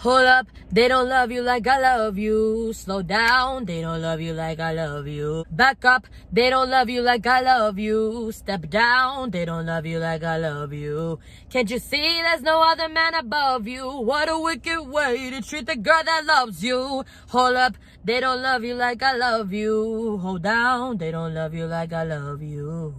Hold up, they don't love you like I love you. Slow down, they don't love you like I love you. Back up, they don't love you like I love you. Step down, they don't love you like I love you. Can't you see there's no other man above you? What a wicked way to treat the girl that loves you. Hold up, they don't love you like I love you. Hold down, they don't love you like I love you.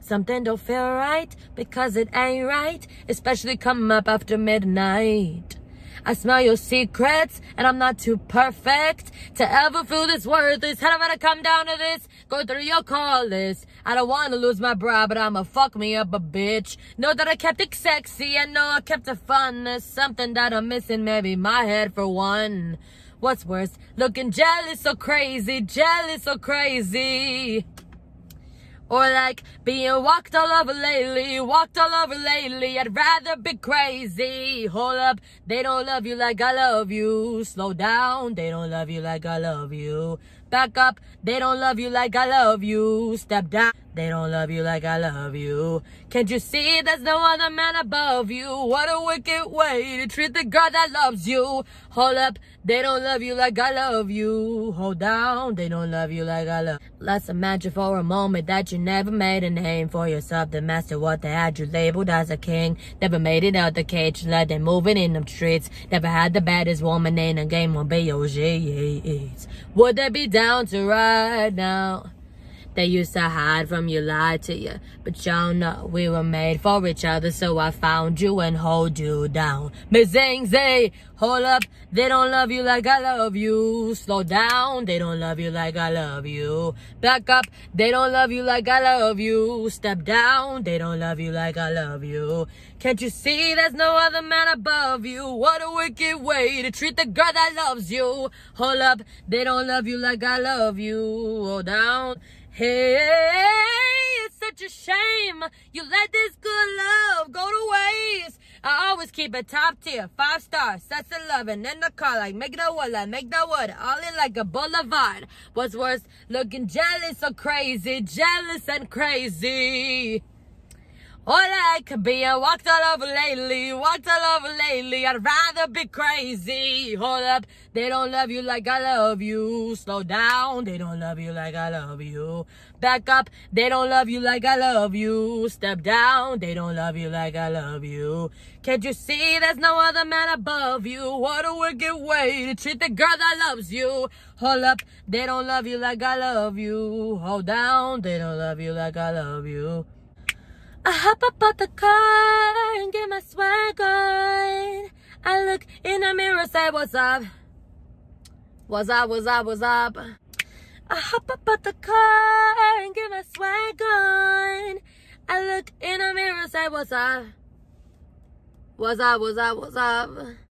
Something don't feel right because it ain't right, especially come up after midnight. I smell your secrets, and I'm not too perfect to ever feel this worthless. And I'm gonna come down to this, go through your call list. I don't wanna lose my bra, but I'ma fuck me up a bitch. Know that I kept it sexy, I know I kept it fun. There's something that I'm missing, maybe my head for one. What's worse, looking jealous or crazy, jealous or crazy. Or like being walked all over lately, walked all over lately. I'd rather be crazy. Hold up, they don't love you like I love you. Slow down, they don't love you like I love you. Back up, they don't love you like I love you. Step down, they don't love you like I love you. Can't you see there's no other man above you? What a wicked way to treat the girl that loves you. Hold up, they don't love you like I love you. Hold down, they don't love you like I love. Let's imagine for a moment that you never made a name for yourself. The master what they had you labeled as a king. Never made it out the cage, let them moving in them streets. Never had the baddest woman in the game on B.O.G.'s. Would they be down to ride now? They used to hide from you, lie to you. But y'all know we were made for each other, so I found you and hold you down. Miss Zing Zay, hold up. They don't love you like I love you. Slow down. They don't love you like I love you. Back up. They don't love you like I love you. Step down. They don't love you like I love you. Can't you see there's no other man above you? What a wicked way to treat the girl that loves you. Hold up. They don't love you like I love you. Hold down. Hey, it's such a shame you let this good love go to waste. I always keep it top tier, five stars, that's 11 in the car, like make the wood, like make the wood, all in like a boulevard. What's worse, looking jealous or crazy, jealous and crazy. All I could be, I walked all over lately, walked all over lately. I'd rather be crazy. Hold up, they don't love you like I love you. Slow down, they don't love you like I love you. Back up, they don't love you like I love you. Step down, they don't love you like I love you. Can't you see there's no other man above you? What a wicked way to treat the girl that loves you. Hold up, they don't love you like I love you. Hold down, they don't love you like I love you. I hop up out the car and get my swag on. I look in the mirror, say what's up. What's up, what's up, what's up? I hop up out the car and get my swag on. I look in the mirror, say what's up. What's up, what's up, what's up?